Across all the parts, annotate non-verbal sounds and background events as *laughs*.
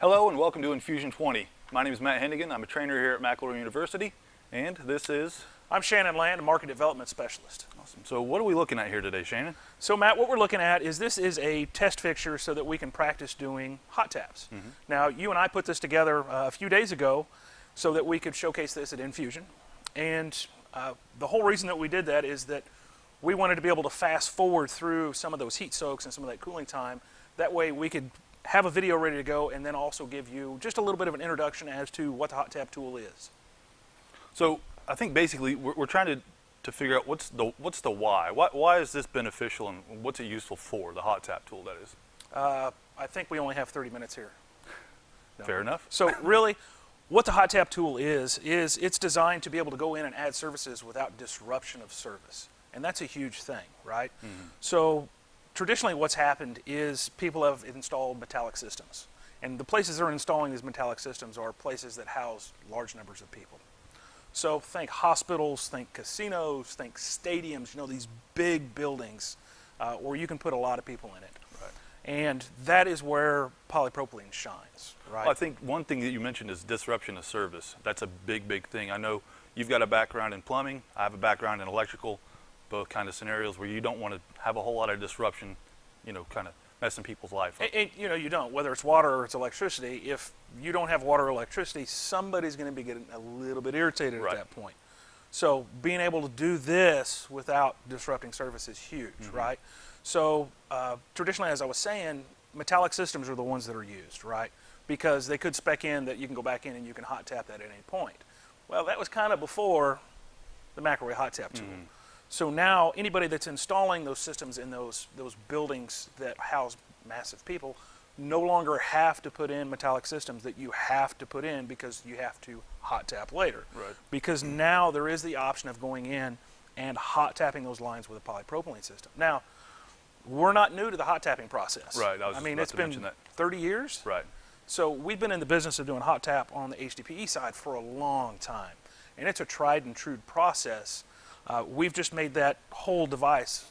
Hello and welcome to Infusion 20. My name is Matt Hennigan. I'm a trainer here at McElroy University, and this is I'm Shannon Land, a market development specialist. awesome. So, what are we looking at here today, Shannon? So, Matt, what we're looking at is this is a test fixture so that we can practice doing hot taps. Now, you and I put this together uh, a few days ago so that we could showcase this at Infusion. And uh, the whole reason that we did that is that we wanted to be able to fast forward through some of those heat soaks and some of that cooling time. That way, we could have a video ready to go and then also give you just a little bit of an introduction as to what the hot tap tool is. So, I think basically we're, we're trying to, to figure out what's the what's the why. why. Why is this beneficial and what's it useful for? The hot tap tool, that is. Uh, I think we only have 30 minutes here. No. *laughs* Fair enough. So really, what the hot tap tool is is it's designed to be able to go in and add services without disruption of service, and that's a huge thing, right? So traditionally, what's happened is people have installed metallic systems, and the places that are installing these metallic systems are places that house large numbers of people. So think hospitals, think casinos, think stadiums. You know these big buildings uh, where you can put a lot of people in it. Right. And that is where polypropylene shines, right? Well, I think one thing that you mentioned is disruption of service. That's a big, big thing. I know you've got a background in plumbing. I have a background in electrical. Both kind of scenarios where you don't want to have a whole lot of disruption, you know, kind of messing people's life up. And, you know, you don't. Whether it's water or it's electricity, if you don't have water or electricity, somebody's going to be getting a little bit irritated Right. at that point. So being able to do this without disrupting service is huge, Mm-hmm. right? So uh, traditionally, as I was saying, metallic systems are the ones that are used, right? Because they could spec in that you can go back in and you can hot tap that at any point. Well, that was kind of before the McElroy hot tap tool. Mm-hmm. So now anybody that's installing those systems in those those buildings that house massive people no longer have to put in metallic systems that you have to put in because you have to hot tap later. Right. Because now there is the option of going in and hot tapping those lines with a polypropylene system. Now, we're not new to the hot tapping process. Right, I was I mean, it's been that. 30 years. Right. So we've been in the business of doing hot tap on the HDPE side for a long time, and it's a tried and true process. Uh, we've just made that whole device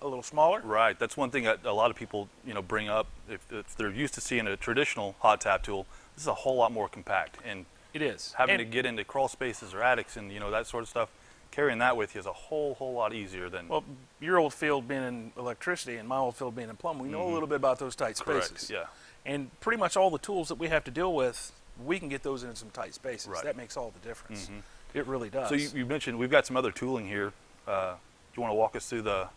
a little smaller. Right. That's one thing that a lot of people, you know, bring up. If, if they're used to seeing a traditional hot tap tool, this is a whole lot more compact. And It is having And- to get into crawl spaces or attics and you know that sort of stuff, carrying that with you is a whole whole lot easier than. Well, your old field being in electricity and my old field being in plumbing, we know a little bit about those tight Mm-hmm. Correct, spaces. yeah. And pretty much all the tools that we have to deal with, we can get those in some tight spaces. Right. That makes all the difference. It really does. so you, you mentioned we've got some other tooling here. Uh, do you want to walk us through the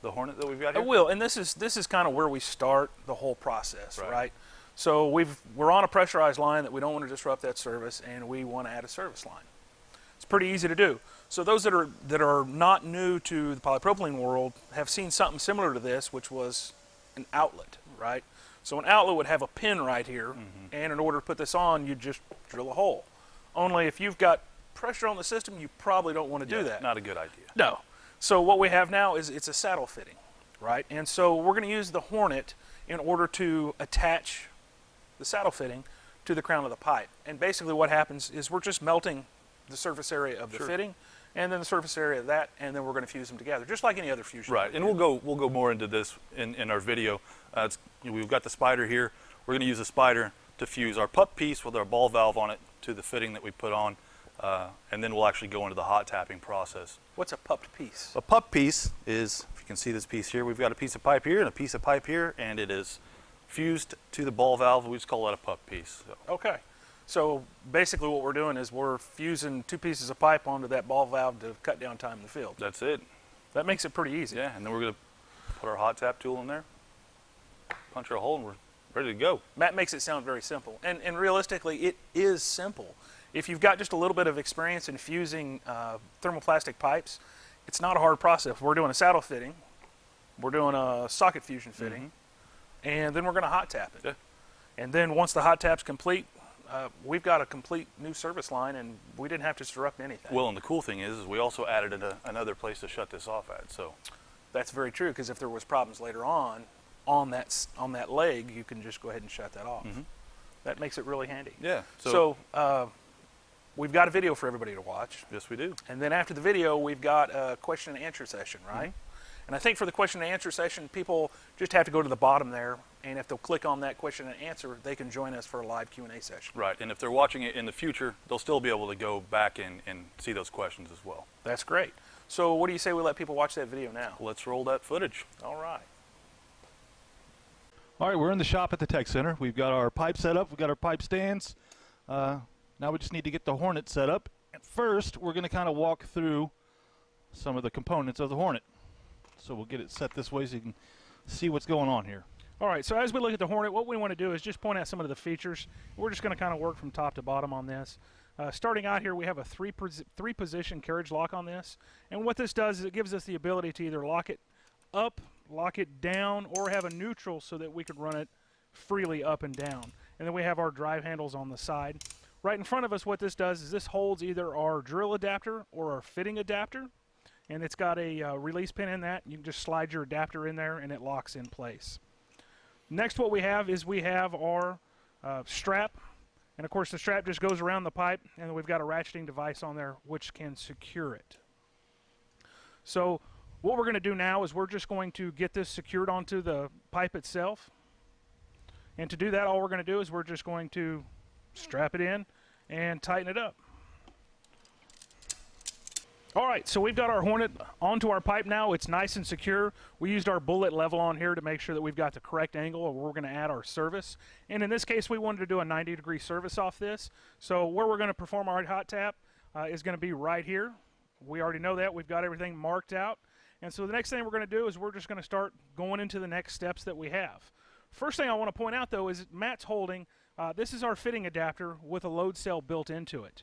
the Hornet that we've got I will, and this is this is kind of where we start the whole process, Right. right? So we've we're on a pressurized line that we don't want to disrupt that service, and we want to add a service line. It's pretty easy to do. So those that are that are not new to the polypropylene world have seen something similar to this, which was an outlet, right? So an outlet would have a pin right here, and in order to put this on, you just drill a hole. Only if you've got pressure on the system, you probably don't want to Yeah, do that. Not a good idea. No. So what we have now is it's a saddle fitting, right? And so we're going to use the Hornet in order to attach the saddle fitting to the crown of the pipe. And basically what happens is we're just melting the surface area of the Sure. fitting and then the surface area of that and then we're going to fuse them together just like any other fusion. Right, and we'll go we'll go more into this in, in our video. Uh, it's, you know, we've got the spider here. We're going to use the spider to fuse our pup piece with our ball valve on it to the fitting that we put on, uh, and then we'll actually go into the hot tapping process. What's a pupped piece? A pup piece is, if you can see this piece here, we've got a piece of pipe here and a piece of pipe here, and it is fused to the ball valve. We just call that a pup piece. So, Okay. So basically what we're doing is we're fusing two pieces of pipe onto that ball valve to cut down time in the field. that's it. That makes it pretty easy. Yeah, and then we're going to put our hot tap tool in there, punch our hole, and we're ready to go. Matt makes it sound very simple. And, and realistically, it is simple. If you've got just a little bit of experience in fusing uh, thermoplastic pipes, it's not a hard process. We're doing a saddle fitting, we're doing a socket fusion fitting, and then we're going to hot tap it. Yeah. And then once the hot tap's complete, uh, we've got a complete new service line, and we didn't have to disrupt anything. Well, and the cool thing is, is we also added an, another place to shut this off at. So, That's very true because if there was problems later on on that on that leg, you can just go ahead and shut that off. That makes it really handy. Mm-hmm. yeah. So, So, uh, we've got a video for everybody to watch, yes, we do. and then after the video, we've got a question and answer session, right? And I think for the question and answer session, people just have to go to the bottom there, and if they'll click on that question and answer, they can join us for a live Q&A session. Right, and if they're watching it in the future, they'll still be able to go back and, and see those questions as well. That's great. So what do you say we let people watch that video now? Let's roll that footage. All right. All right, we're in the shop at the Tech Center. We've got our pipe set up. We've got our pipe stands. Uh, now we just need to get the Hornet set up. First, we're going to kind of walk through some of the components of the Hornet. So we'll get it set this way so you can see what's going on here. All right, so as we look at the Hornet, what we want to do is just point out some of the features. We're just going to kind of work from top to bottom on this. Uh, starting out here, we have a three, three position carriage lock on this. And what this does is it gives us the ability to either lock it up, lock it down, or have a neutral so that we could run it freely up and down. And then we have our drive handles on the side. Right in front of us, what this does is this holds either our drill adapter or our fitting adapter. And it's got a uh, release pin in that. You can just slide your adapter in there and it locks in place. Next, what we have is we have our uh, strap. And of course, the strap just goes around the pipe, and we've got a ratcheting device on there which can secure it. So what we're going to do now is we're just going to get this secured onto the pipe itself. And to do that, all we're going to do is we're just going to strap it in and tighten it up. All right, so we've got our Hornet onto our pipe now. It's nice and secure. We used our bullet level on here to make sure that we've got the correct angle we're going to add our service. And in this case, we wanted to do a 90 degree service off this. So where we're going to perform our hot tap uh, is going to be right here. We already know that. We've got everything marked out. And so the next thing we're going to do is we're just going to start going into the next steps that we have. First thing I want to point out though is Matt's holding, uh, this is our fitting adapter with a load cell built into it.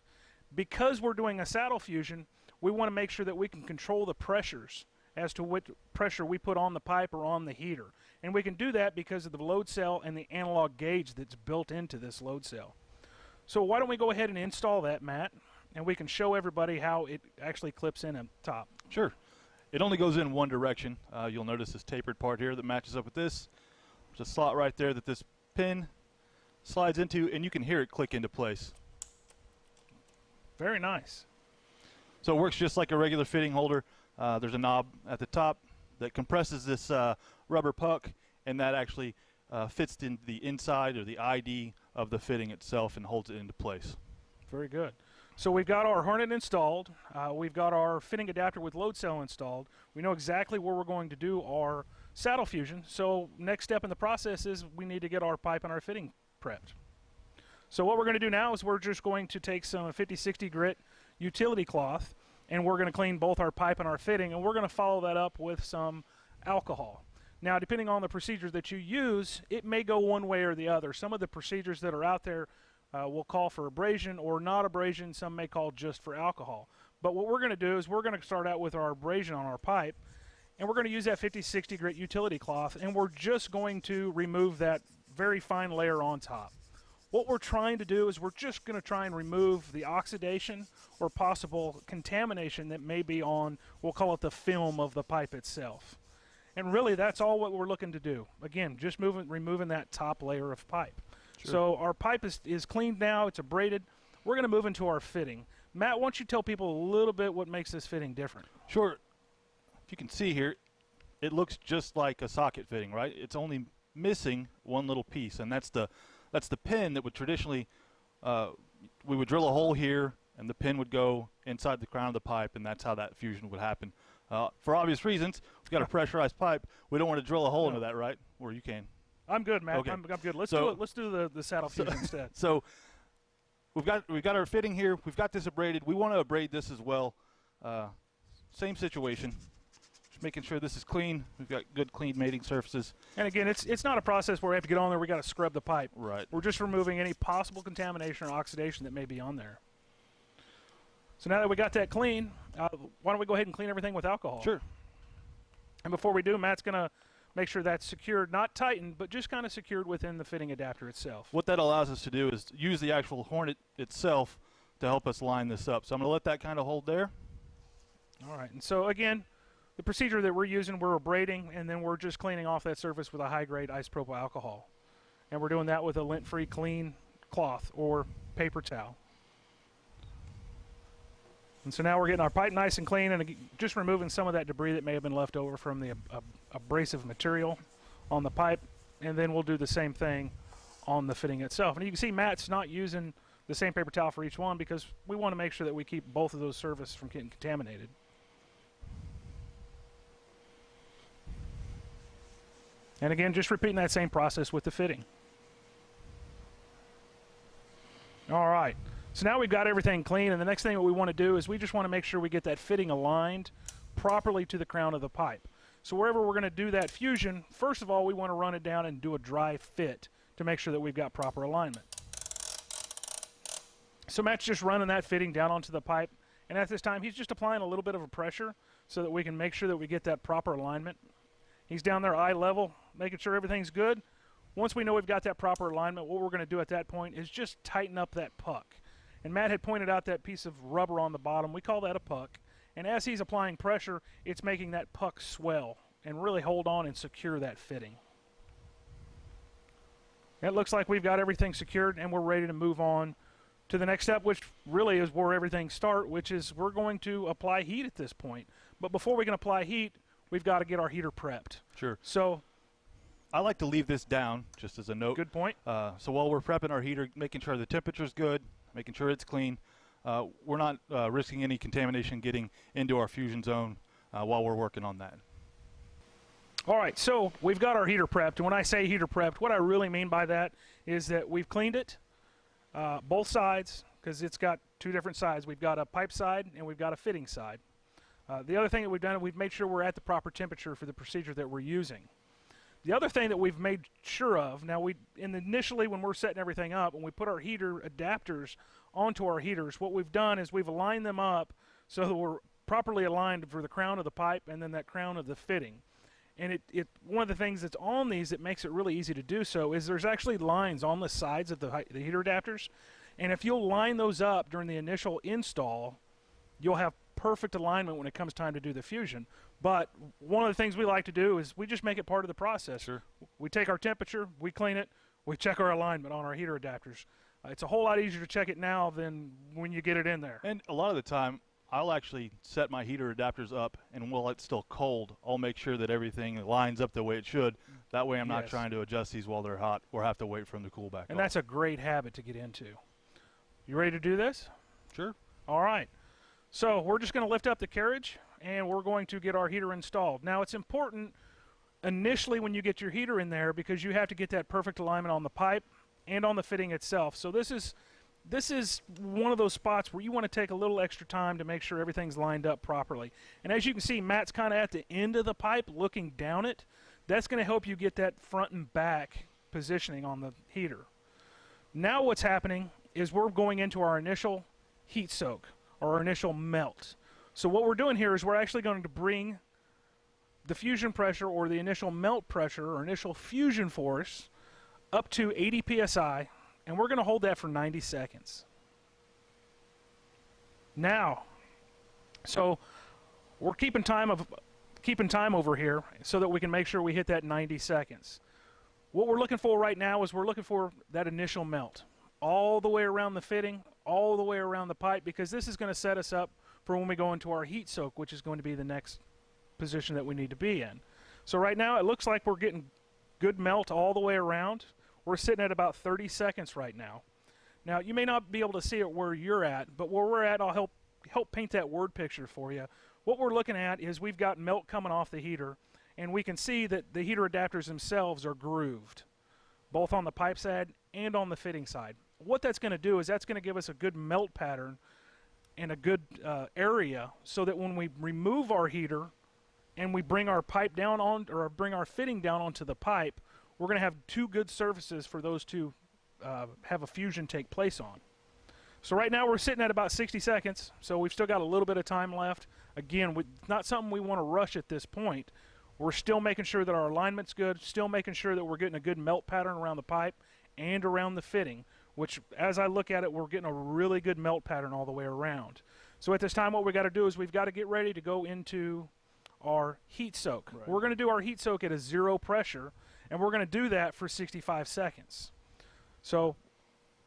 Because we're doing a saddle fusion, we want to make sure that we can control the pressures as to what pressure we put on the pipe or on the heater. And we can do that because of the load cell and the analog gauge that's built into this load cell. So why don't we go ahead and install that, Matt, and we can show everybody how it actually clips in on top. Sure. It only goes in one direction. Uh, you'll notice this tapered part here that matches up with this. There's a slot right there that this pin slides into, and you can hear it click into place. Very nice. So it works just like a regular fitting holder. Uh, there's a knob at the top that compresses this uh, rubber puck, and that actually uh, fits in the inside or the ID of the fitting itself and holds it into place. Very good. So we've got our Hornet installed. Uh, we've got our fitting adapter with load cell installed. We know exactly where we're going to do our saddle fusion. So next step in the process is we need to get our pipe and our fitting prepped. So what we're going to do now is we're just going to take some 50-60 grit utility cloth and we're going to clean both our pipe and our fitting and we're going to follow that up with some alcohol. Now depending on the procedure that you use, it may go one way or the other. Some of the procedures that are out there uh, will call for abrasion or not abrasion. Some may call just for alcohol. But what we're going to do is we're going to start out with our abrasion on our pipe, and we're going to use that 50-60 grit utility cloth, and we're just going to remove that very fine layer on top. What we're trying to do is we're just going to try and remove the oxidation or possible contamination that may be on, we'll call it the film of the pipe itself. And really, that's all what we're looking to do. Again, just moving, removing that top layer of pipe. Sure. So our pipe is, is cleaned now. It's abraded. We're going to move into our fitting. Matt, why don't you tell people a little bit what makes this fitting different? Sure. If you can see here, it looks just like a socket fitting, right? It's only missing one little piece, and that's the that's the pin that would traditionally uh, we would drill a hole here, and the pin would go inside the crown of the pipe, and that's how that fusion would happen. Uh, for obvious reasons, we've got a pressurized pipe. We don't want to drill a hole no. into that, right? Or you can. I'm good, man. Okay. I'm, I'm good. Let's so, do it. Let's do the, the saddle *laughs* fusion instead. So we've got we've got our fitting here. We've got this abraded. We want to abrade this as well. Uh, same situation. Making sure this is clean. We've got good clean mating surfaces. And again, it's it's not a process where we have to get on there. We got to scrub the pipe. Right. We're just removing any possible contamination or oxidation that may be on there. So now that we got that clean, uh, why don't we go ahead and clean everything with alcohol? Sure. And before we do, Matt's going to make sure that's secured, not tightened, but just kind of secured within the fitting adapter itself. What that allows us to do is use the actual Hornet itself to help us line this up. So I'm going to let that kind of hold there. All right. And so again, the procedure that we're using, we're abrading, and then we're just cleaning off that surface with a high-grade isopropyl alcohol. And we're doing that with a lint-free clean cloth or paper towel. And so now we're getting our pipe nice and clean and just removing some of that debris that may have been left over from the ab- ab- abrasive material on the pipe. And then we'll do the same thing on the fitting itself. And you can see Matt's not using the same paper towel for each one because we want to make sure that we keep both of those surfaces from getting contaminated. And again, just repeating that same process with the fitting. All right. So now we've got everything clean, and the next thing that we want to do is we just want to make sure we get that fitting aligned properly to the crown of the pipe. So wherever we're going to do that fusion, first of all, we want to run it down and do a dry fit to make sure that we've got proper alignment. So Matt's just running that fitting down onto the pipe, and at this time he's just applying a little bit of a pressure so that we can make sure that we get that proper alignment. He's down there eye level, making sure everything's good. Once we know we've got that proper alignment, what we're going to do at that point is just tighten up that puck. And Matt had pointed out that piece of rubber on the bottom. We call that a puck. And as he's applying pressure, it's making that puck swell and really hold on and secure that fitting. It looks like we've got everything secured and we're ready to move on to the next step, which really is where everything start, which is we're going to apply heat at this point. But before we can apply heat, we've got to get our heater prepped. Sure. So, I like to leave this down just as a note. good point. Uh, so while we're prepping our heater, making sure the temperature's good, making sure it's clean, uh, we're not uh, risking any contamination getting into our fusion zone uh, while we're working on that. All right, so we've got our heater prepped. And when I say heater prepped, what I really mean by that is that we've cleaned it, uh, both sides, because it's got two different sides. We've got a pipe side and we've got a fitting side. Uh, the other thing that we've done, we've made sure we're at the proper temperature for the procedure that we're using. The other thing that we've made sure of, now we in the, initially when we're setting everything up, when we put our heater adapters onto our heaters, what we've done is we've aligned them up so that we're properly aligned for the crown of the pipe and then that crown of the fitting. And it, it one of the things that's on these that makes it really easy to do so is there's actually lines on the sides of the, the heater adapters. And if you'll line those up during the initial install, you'll have perfect alignment when it comes time to do the fusion. But one of the things we like to do is we just make it part of the process. Sure. We take our temperature, we clean it, we check our alignment on our heater adapters. Uh, it's a whole lot easier to check it now than when you get it in there. And a lot of the time, I'll actually set my heater adapters up, and while it's still cold, I'll make sure that everything lines up the way it should. That way, I'm not Yes. trying to adjust these while they're hot or have to wait for them to cool back And off. that's a great habit to get into. You ready to do this? sure. All right. So we're just going to lift up the carriage and we're going to get our heater installed. Now it's important initially when you get your heater in there because you have to get that perfect alignment on the pipe and on the fitting itself. So this is this is one of those spots where you want to take a little extra time to make sure everything's lined up properly. And as you can see, Matt's kind of at the end of the pipe looking down it. That's going to help you get that front and back positioning on the heater. Now what's happening is we're going into our initial heat soak or our initial melt. So what we're doing here is we're actually going to bring the fusion pressure or the initial melt pressure or initial fusion force up to 80 psi and we're going to hold that for 90 seconds. Now, so we're keeping time of keeping time over here so that we can make sure we hit that 90 seconds. What we're looking for right now is we're looking for that initial melt all the way around the fitting, all the way around the pipe, because this is going to set us up for when we go into our heat soak, which is going to be the next position that we need to be in. So right now it looks like we're getting good melt all the way around. We're sitting at about 30 seconds right now. Now you may not be able to see it where you're at, but where we're at, I'll help help paint that word picture for you. What we're looking at is we've got melt coming off the heater, and we can see that the heater adapters themselves are grooved, both on the pipe side and on the fitting side. What that's going to do is that's going to give us a good melt pattern and a good uh, area so that when we remove our heater and we bring our pipe down on or bring our fitting down onto the pipe, we're going to have two good surfaces for those to uh, have a fusion take place on. So right now we're sitting at about 60 seconds, so we've still got a little bit of time left. Again, we, not something we want to rush at this point. We're still making sure that our alignment's good, still making sure that we're getting a good melt pattern around the pipe and around the fitting, which as I look at it, we're getting a really good melt pattern all the way around. So at this time what we got to do is we've got to get ready to go into our heat soak. Right. We're going to do our heat soak at a zero pressure, and we're going to do that for 65 seconds. So,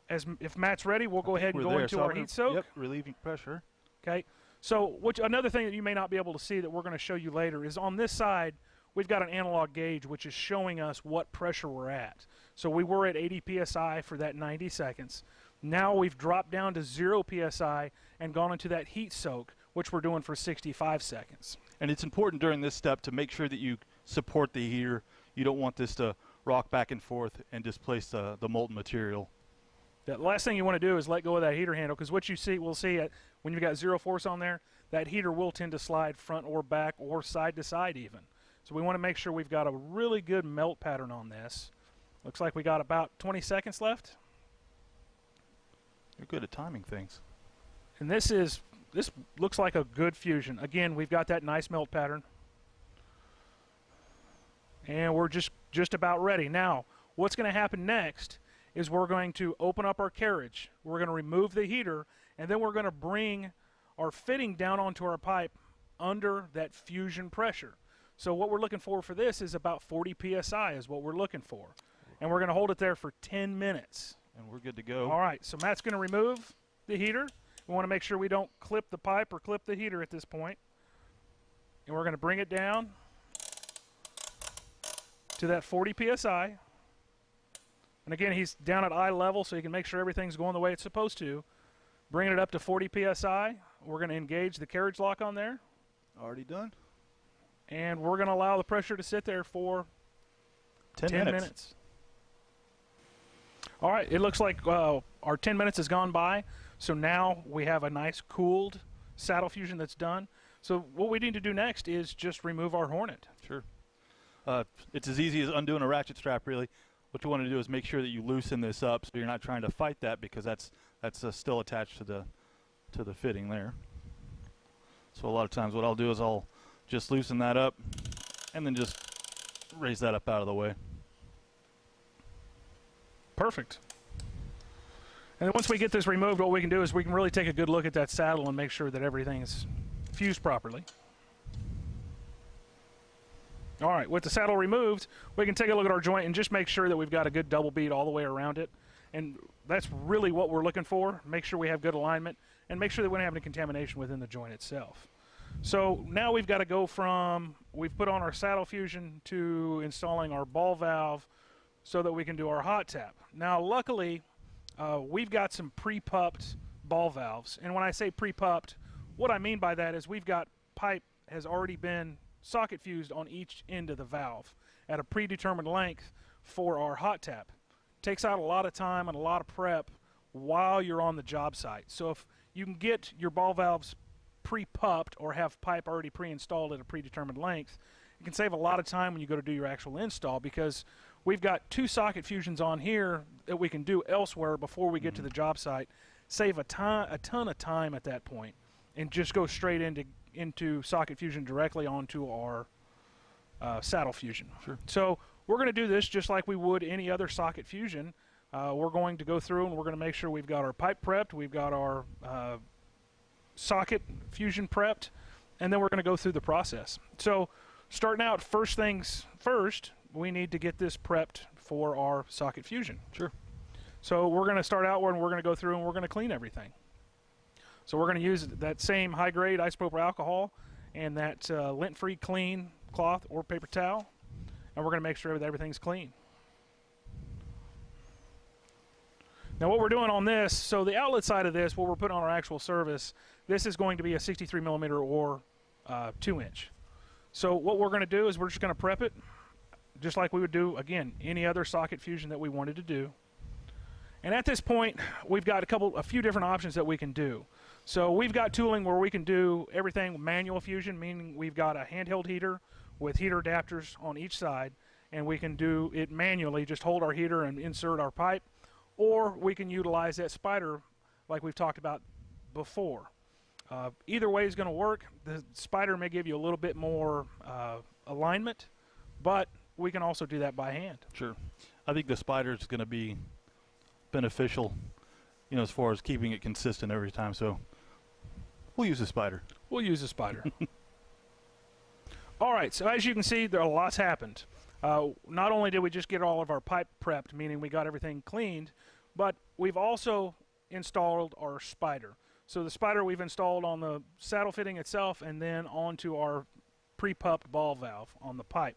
as if Matt's ready, we'll go ahead and go there, into so our heat soak. Yep, relieving pressure. Okay. So, which another thing that you may not be able to see that we're going to show you later is on this side, we've got an analog gauge which is showing us what pressure we're at. So we were at 80 psi for that 90 seconds. Now we've dropped down to 0 psi and gone into that heat soak, which we're doing for 65 seconds. And it's important during this step to make sure that you support the heater. You don't want this to rock back and forth and displace the, the molten material. The last thing you want to do is let go of that heater handle because what you see, we'll see it when you've got zero force on there, that heater will tend to slide front or back or side to side even. So we want to make sure we've got a really good melt pattern on this. Looks like we got about 20 seconds left. You're good at timing things. And this is this looks like a good fusion. Again, we've got that nice melt pattern. And we're just just about ready. Now, what's going to happen next is we're going to open up our carriage. We're going to remove the heater and then we're going to bring our fitting down onto our pipe under that fusion pressure. So what we're looking for for this is about 40 psi is what we're looking for. And we're going to hold it there for 10 minutes. And we're good to go. All right, so Matt's going to remove the heater. We want to make sure we don't clip the pipe or clip the heater at this point. And we're going to bring it down to that 40 psi. And again, he's down at eye level so you can make sure everything's going the way it's supposed to. Bringing it up to 40 psi. We're going to engage the carriage lock on there. Already done. And we're going to allow the pressure to sit there for 10, 10 minutes. minutes. All right, it looks like uh, our 10 minutes has gone by. So now we have a nice cooled saddle fusion that's done. So what we need to do next is just remove our Hornet. Sure. Uh, it's as easy as undoing a ratchet strap, really. What you want to do is make sure that you loosen this up so you're not trying to fight that because that's that's uh, still attached to the to the fitting there. So a lot of times what I'll do is I'll just loosen that up and then just raise that up out of the way. Perfect. And once we get this removed, what we can do is we can really take a good look at that saddle and make sure that everything is fused properly. All right, with the saddle removed, we can take a look at our joint and just make sure that we've got a good double bead all the way around it. And that's really what we're looking for. Make sure we have good alignment and make sure that we don't have any contamination within the joint itself. So now we've got to go from, we've put on our saddle fusion to installing our ball valve so that we can do our hot tap. Now, luckily, uh, we've got some pre-pupped ball valves. And when I say pre-pupped, what I mean by that is we've got pipe has already been socket fused on each end of the valve at a predetermined length for our hot tap. Takes out a lot of time and a lot of prep while you're on the job site. So if you can get your ball valves pre-pupped or have pipe already pre-installed at a predetermined length, you can save a lot of time when you go to do your actual install because we've got two socket fusions on here that we can do elsewhere before we get to the job site. Save a ton, a ton of time at that point, and just go straight into into socket fusion directly onto our uh, saddle fusion. Sure. So we're going to do this just like we would any other socket fusion. Uh, we're going to go through and we're going to make sure we've got our pipe prepped, we've got our uh, socket fusion prepped, and then we're going to go through the process. So starting out, first things first, we need to get this prepped for our socket fusion. Sure. So we're going to start out and we're going to go through and we're going to clean everything. So we're going to use that same high-grade isopropyl alcohol and that uh, lint-free clean cloth or paper towel, and we're going to make sure that everything's clean. Now what we're doing on this, so the outlet side of this, what we're putting on our actual service, this is going to be a 63 millimeter or uh, 2 inch. So what we're going to do is we're just going to prep it, just like we would do, again, any other socket fusion that we wanted to do. And at this point, we've got a couple, a few different options that we can do. So we've got tooling where we can do everything manual fusion, meaning we've got a handheld heater with heater adapters on each side, and we can do it manually, just hold our heater and insert our pipe, or we can utilize that spider like we've talked about before. Uh, either way is going to work. The spider may give you a little bit more uh, alignment, but we can also do that by hand. Sure. I think the spider is going to be beneficial, you know, as far as keeping it consistent every time. So we'll use the spider. We'll use a spider. *laughs* all right, so as you can see, there a lot's happened. Uh, not only did we just get all of our pipe prepped, meaning we got everything cleaned, but we've also installed our spider. So the spider we've installed on the saddle fitting itself and then onto our pre-pupped ball valve on the pipe.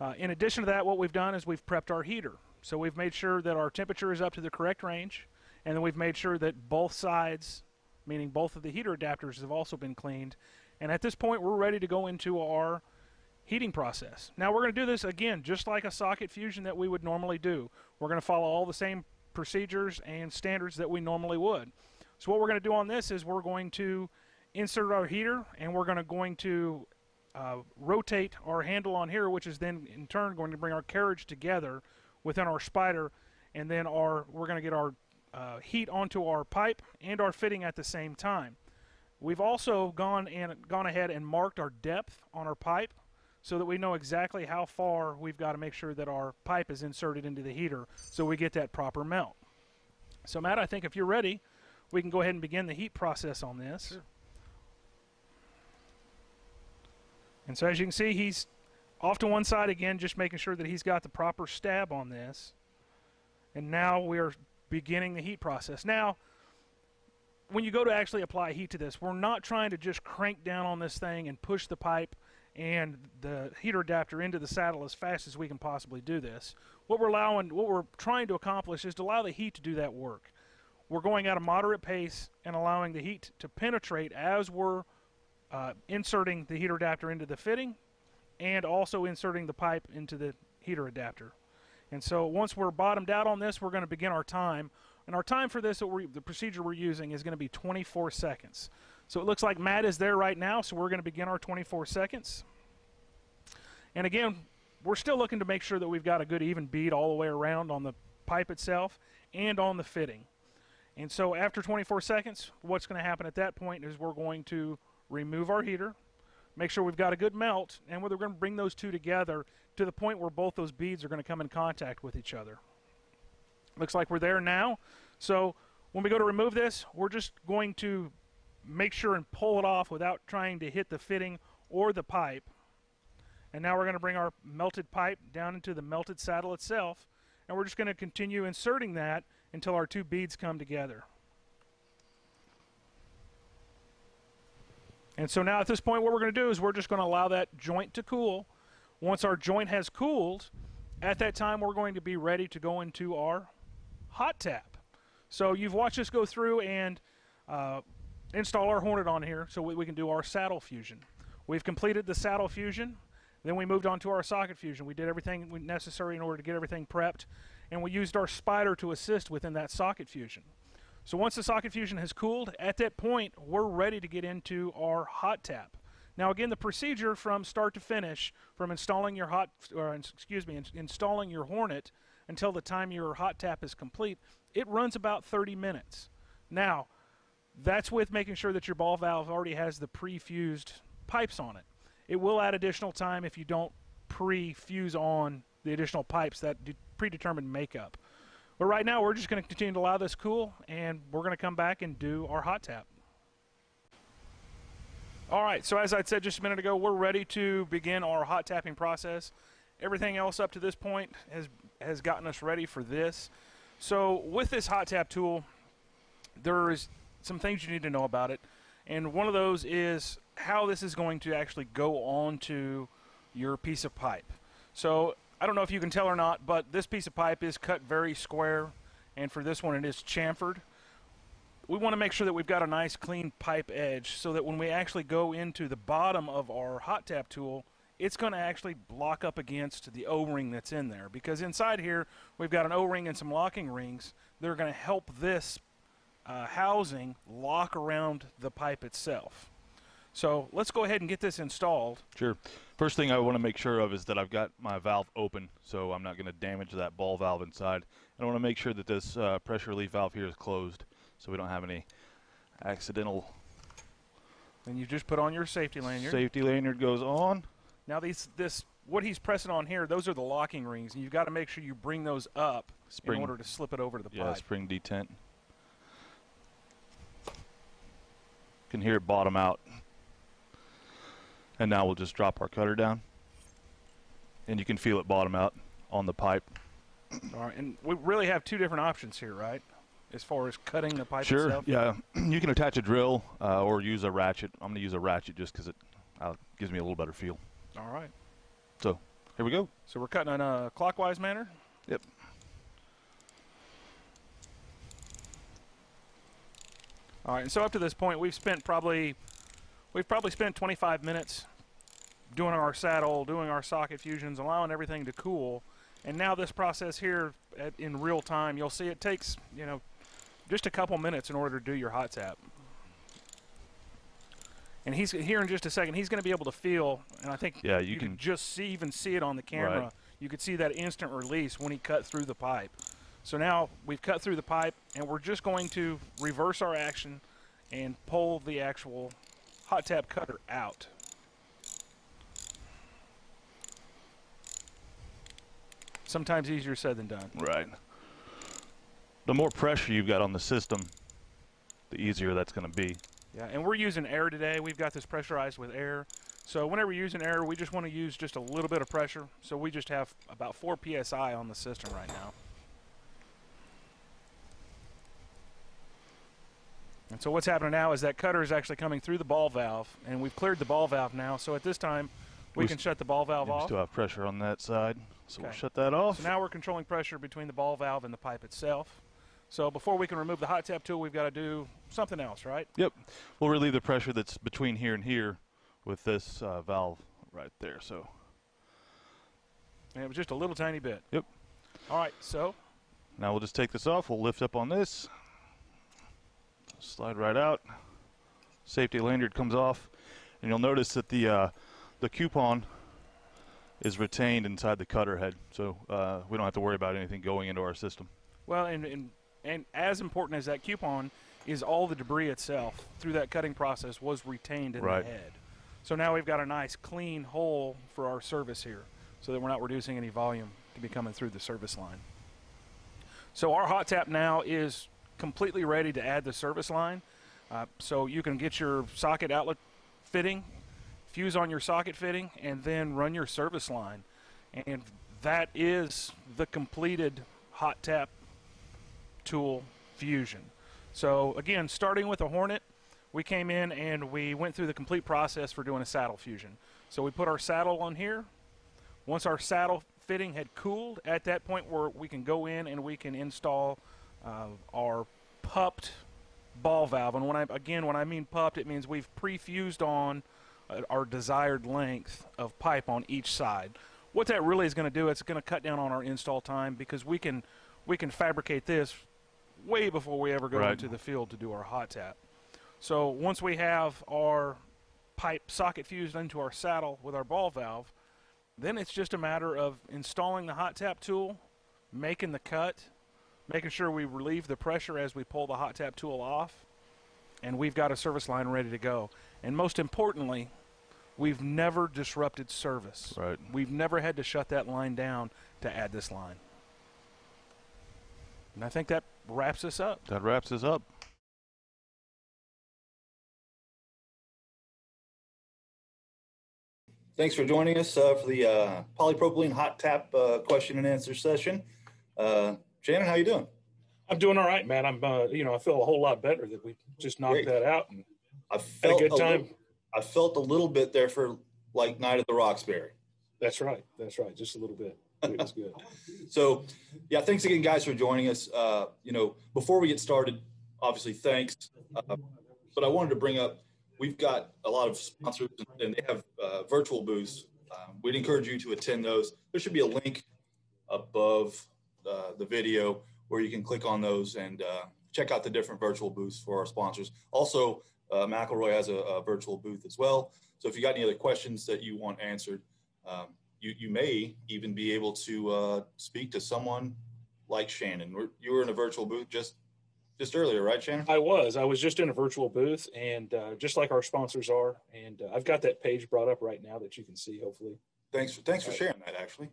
Uh, in addition to that, what we've done is we've prepped our heater. So we've made sure that our temperature is up to the correct range, and then we've made sure that both sides, meaning both of the heater adapters, have also been cleaned. And at this point, we're ready to go into our heating process. Now we're going to do this again, just like a socket fusion that we would normally do. We're going to follow all the same procedures and standards that we normally would. So what we're going to do on this is we're going to insert our heater and we're going to going to uh, rotate our handle on here, which is then in turn going to bring our carriage together within our spider, and then our we're going to get our uh, heat onto our pipe and our fitting at the same time. We've also gone and gone ahead and marked our depth on our pipe so that we know exactly how far we've got to make sure that our pipe is inserted into the heater so we get that proper melt. So Matt, I think if you're ready, we can go ahead and begin the heat process on this. Sure. And so as you can see, he's off to one side again, just making sure that he's got the proper stab on this. And now we are beginning the heat process. Now, when you go to actually apply heat to this, we're not trying to just crank down on this thing and push the pipe and the heater adapter into the saddle as fast as we can possibly do this. What we're allowing, what we're trying to accomplish is to allow the heat to do that work. We're going at a moderate pace and allowing the heat to penetrate as we're uh, inserting the heater adapter into the fitting and also inserting the pipe into the heater adapter. And so once we're bottomed out on this, we're going to begin our time. And our time for this, the procedure we're using is going to be 24 seconds. So it looks like Matt is there right now, so we're going to begin our 24 seconds. And again, we're still looking to make sure that we've got a good even bead all the way around on the pipe itself and on the fitting. And so after 24 seconds, what's going to happen at that point is we're going to remove our heater, make sure we've got a good melt, and we're going to bring those two together to the point where both those beads are going to come in contact with each other. Looks like we're there now. So when we go to remove this, we're just going to make sure and pull it off without trying to hit the fitting or the pipe. And now we're going to bring our melted pipe down into the melted saddle itself, and we're just going to continue inserting that until our two beads come together. And so now at this point what we're going to do is we're just going to allow that joint to cool. Once our joint has cooled, at that time we're going to be ready to go into our hot tap. So you've watched us go through and uh, install our Hornet on here so we, we can do our saddle fusion. We've completed the saddle fusion. Then we moved on to our socket fusion. We did everything necessary in order to get everything prepped, and we used our spider to assist within that socket fusion. So once the socket fusion has cooled, at that point, we're ready to get into our hot tap. Now again, the procedure from start to finish, from installing your hot, or excuse me, installing your Hornet until the time your hot tap is complete, it runs about 30 minutes. Now, that's with making sure that your ball valve already has the pre-fused pipes on it. It will add additional time if you don't pre-fuse on the additional pipes that predetermined makeup. But right now, we're just going to continue to allow this cool, and we're going to come back and do our hot tap. All right, so as I said just a minute ago, we're ready to begin our hot tapping process. Everything else up to this point has, has gotten us ready for this. So with this hot tap tool, there's some things you need to know about it. And one of those is how this is going to actually go onto your piece of pipe. So I don't know if you can tell or not, but this piece of pipe is cut very square, and for this one it is chamfered. We want to make sure that we've got a nice clean pipe edge so that when we actually go into the bottom of our hot tap tool, it's going to actually block up against the O-ring that's in there. Because inside here, we've got an O-ring and some locking rings that are going to help this uh, housing lock around the pipe itself. So let's go ahead and get this installed. Sure. First thing I want to make sure of is that I've got my valve open, so I'm not going to damage that ball valve inside. And I want to make sure that this uh, pressure relief valve here is closed, so we don't have any accidental. And you just put on your safety lanyard. Safety lanyard goes on. Now these this what he's pressing on here, those are the locking rings, and you've got to make sure you bring those up spring, in order to slip it over to the yeah, pipe. spring detent. Can hear it bottom out. And now we'll just drop our cutter down. And you can feel it bottom out on the pipe. All right, and we really have two different options here, right? as far as cutting the pipe Sure. itself? Yeah. *clears throat* You can attach a drill uh, or use a ratchet. I'm going to use a ratchet just because it uh, gives me a little better feel. All right. So here we go. So we're cutting in a clockwise manner. Yep. All right, and so up to this point, we've spent probably we've probably spent 25 minutes doing our saddle, doing our socket fusions, allowing everything to cool. And now this process here at, in real time, you'll see it takes you know just a couple minutes in order to do your hot tap. And he's here in just a second. He's going to be able to feel, and I think Yeah, you can can- just see even see it on the camera. Right. You could see that instant release when he cut through the pipe. So now we've cut through the pipe, and we're just going to reverse our action and pull the actual hot tap cutter out. Sometimes easier said than done. Right. The more pressure you've got on the system, the easier that's going to be. Yeah, and we're using air today. We've got this pressurized with air. So whenever you're using air, we just want to use just a little bit of pressure. So we just have about 4 psi on the system right now. And so what's happening now is that cutter is actually coming through the ball valve, and we've cleared the ball valve now. So at this time, we We can shut the ball valve off. We still have pressure on that side, so we'll shut that off. So now we're controlling pressure between the ball valve and the pipe itself. So before we can remove the hot tap tool, we've got to do something else, right? Yep. We'll relieve the pressure that's between here and here with this uh, valve right there. So And it was just a little tiny bit. Yep. All right, so now we'll just take this off. We'll lift up on this, slide right out. Safety lanyard comes off, and you'll notice that the uh, the coupon is retained inside the cutter head, so uh, we don't have to worry about anything going into our system. Well, and, and and as important as that coupon is, all the debris itself through that cutting process was retained in Right. the head. So now we've got a nice clean hole for our service here, so that we're not reducing any volume to be coming through the service line. So our hot tap now is completely ready to add the service line. Uh, so you can get your socket outlet fitting, fuse on your socket fitting, and then run your service line. And that is the completed hot tap tool fusion. So again, starting with a Hornet, we came in and we went through the complete process for doing a saddle fusion. So we put our saddle on here. Once our saddle fitting had cooled, at that point where we can go in and we can install uh, our pupped ball valve. And when I again when I mean pupped, it means we've pre-fused on our desired length of pipe on each side. What that really is going to do, it's going to cut down on our install time because we can we can fabricate this way before we ever go Right. into the field to do our hot tap. So once we have our pipe socket fused into our saddle with our ball valve, then it's just a matter of installing the hot tap tool, making the cut, making sure we relieve the pressure as we pull the hot tap tool off, and we've got a service line ready to go. And most importantly, we've never disrupted service. Right. We've never had to shut that line down to add this line. And I think that wraps us up. That wraps us up. Thanks for joining us uh, for the uh, polypropylene hot tap uh, question and answer session. Uh, Shannon, how you doing? I'm doing all right, man. I'm, uh, you know, I feel a whole lot better that we just knocked Great. that out and I had a good time. Little, I felt a little bit there for like Night of the Roxbury. That's right. That's right. Just a little bit. It was good. *laughs* So, yeah, thanks again, guys, for joining us. Uh, you know, before we get started, obviously, thanks. Uh, but I wanted to bring up we've got a lot of sponsors and they have uh, virtual booths. Um, we'd encourage you to attend those. There should be a link above uh, the video where you can click on those and uh, check out the different virtual booths for our sponsors. Also, uh, McElroy has a, a virtual booth as well. So if you got any other questions that you want answered, um, you, you may even be able to uh, speak to someone like Shannon. We're, you were in a virtual booth just just earlier, right, Shannon? I was. I was just in a virtual booth, and uh, just like our sponsors are. And uh, I've got that page brought up right now that you can see. Hopefully, Thanks for thanks for sharing that. Actually,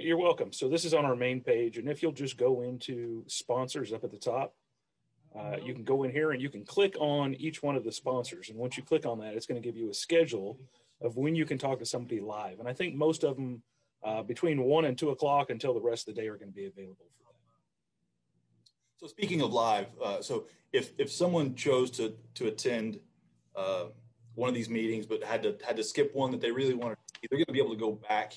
you're welcome. So this is on our main page, and if you'll just go into sponsors up at the top, uh, you can go in here and you can click on each one of the sponsors. And once you click on that, it's going to give you a schedule of when you can talk to somebody live. And I think most of them uh, between one and two o'clock until the rest of the day are going to be available for that. So speaking of live, uh, so if if someone chose to to attend uh, one of these meetings but had to had to skip one that they really wanted, to see, they're going to be able to go back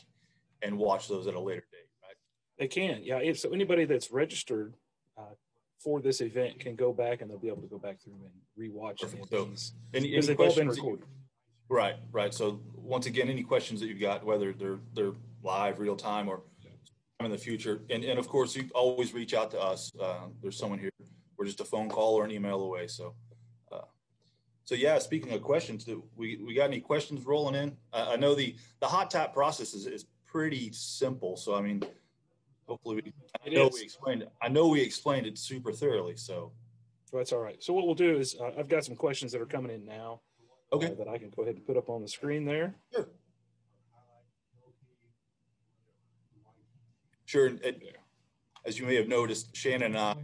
and watch those at a later date, right? They can, yeah. If so, anybody that's registered uh, for this event can go back and they'll be able to go back through and rewatch of So, these Any, any they've all been questions? you- Right, right. So once again, any questions that you've got, whether they're they're live, real time, or in the future, and and of course, you always reach out to us. Uh, there's someone here. We're just a phone call or an email away. So, uh, so yeah. Speaking of questions, do we we got any questions rolling in? I, I know the the hot tap process is, is pretty simple. So I mean, hopefully we. I know is. we explained. it. I know we explained it super thoroughly. So that's all right. So what we'll do is uh, I've got some questions that are coming in now okay, uh, that I can go ahead and put up on the screen there. sure. Sure. and- and as you may have noticed, Shannon and I, uh,